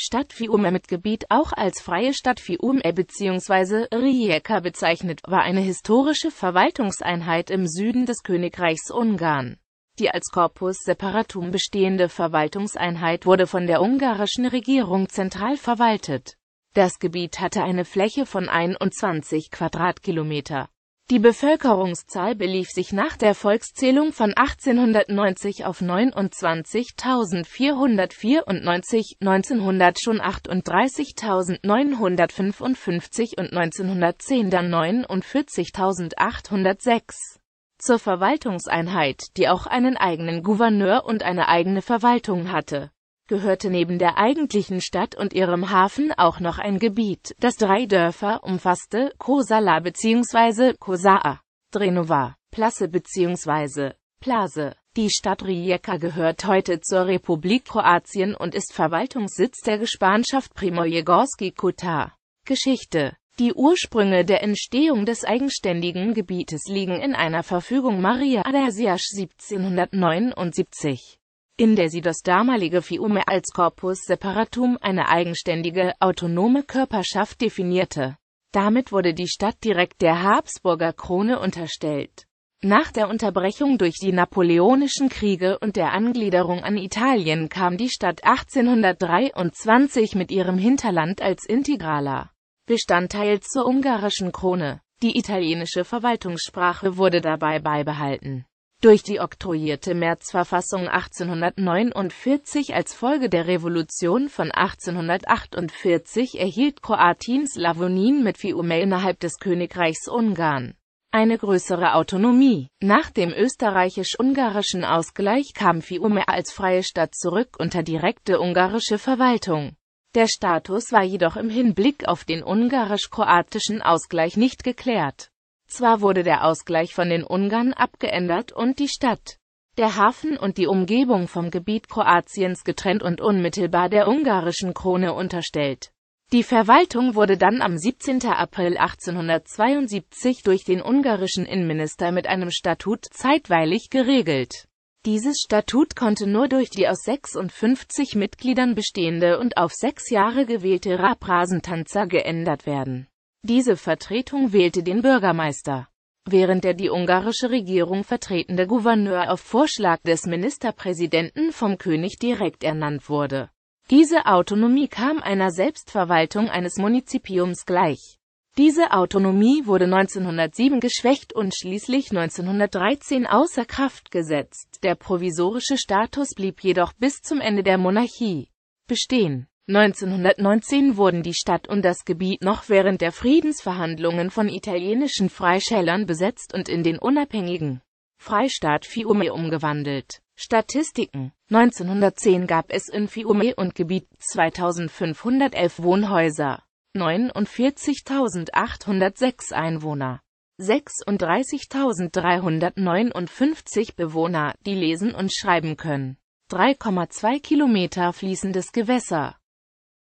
Stadt Fiume mit Gebiet auch als Freie Stadt Fiume bzw. Rijeka bezeichnet, war eine historische Verwaltungseinheit im Süden des Königreichs Ungarn. Die als Corpus Separatum bestehende Verwaltungseinheit wurde von der ungarischen Regierung zentral verwaltet. Das Gebiet hatte eine Fläche von 21 Quadratkilometer. Die Bevölkerungszahl belief sich nach der Volkszählung von 1890 auf 29.494, 1900 schon 38.955 und 1910 dann 49.806. Zur Verwaltungseinheit, die auch einen eigenen Gouverneur und eine eigene Verwaltung hatte gehörte neben der eigentlichen Stadt und ihrem Hafen auch noch ein Gebiet, das drei Dörfer umfasste, Kosala bzw. Kosaa, Drenova, Place bzw. Plase. Die Stadt Rijeka gehört heute zur Republik Kroatien und ist Verwaltungssitz der Gespanschaft Primorje-Gorski Kotar. Geschichte Die Ursprünge der Entstehung des eigenständigen Gebietes liegen in einer Verfügung Maria Adasiasch 1779 in der sie das damalige Fiume als Corpus Separatum, eine eigenständige, autonome Körperschaft definierte. Damit wurde die Stadt direkt der Habsburger Krone unterstellt. Nach der Unterbrechung durch die Napoleonischen Kriege und der Angliederung an Italien kam die Stadt 1823 mit ihrem Hinterland als integraler Bestandteil zur ungarischen Krone. Die italienische Verwaltungssprache wurde dabei beibehalten durch die oktroyierte Märzverfassung 1849 als Folge der Revolution von 1848 erhielt Kroatien Slawonien mit Fiume innerhalb des Königreichs Ungarn eine größere Autonomie. Nach dem österreichisch-ungarischen Ausgleich kam Fiume als freie Stadt zurück unter direkte ungarische Verwaltung. Der Status war jedoch im Hinblick auf den ungarisch-kroatischen Ausgleich nicht geklärt zwar wurde der Ausgleich von den Ungarn abgeändert und die Stadt, der Hafen und die Umgebung vom Gebiet Kroatiens getrennt und unmittelbar der ungarischen Krone unterstellt. Die Verwaltung wurde dann am 17. April 1872 durch den ungarischen Innenminister mit einem Statut zeitweilig geregelt. Dieses Statut konnte nur durch die aus 56 Mitgliedern bestehende und auf sechs Jahre gewählte Repräsentanza geändert werden diese Vertretung wählte den Bürgermeister, während der die ungarische Regierung vertretende Gouverneur auf Vorschlag des Ministerpräsidenten vom König direkt ernannt wurde. Diese Autonomie kam einer Selbstverwaltung eines Munizipiums gleich. Diese Autonomie wurde 1907 geschwächt und schließlich 1913 außer Kraft gesetzt. Der provisorische Status blieb jedoch bis zum Ende der Monarchie bestehen 1919 wurden die Stadt und das Gebiet noch während der Friedensverhandlungen von italienischen Freischälern besetzt und in den unabhängigen Freistaat Fiume umgewandelt. Statistiken 1910 gab es in Fiume und Gebiet 2511 Wohnhäuser, 49.806 Einwohner, 36.359 Bewohner, die lesen und schreiben können. 3,2 Kilometer fließendes Gewässer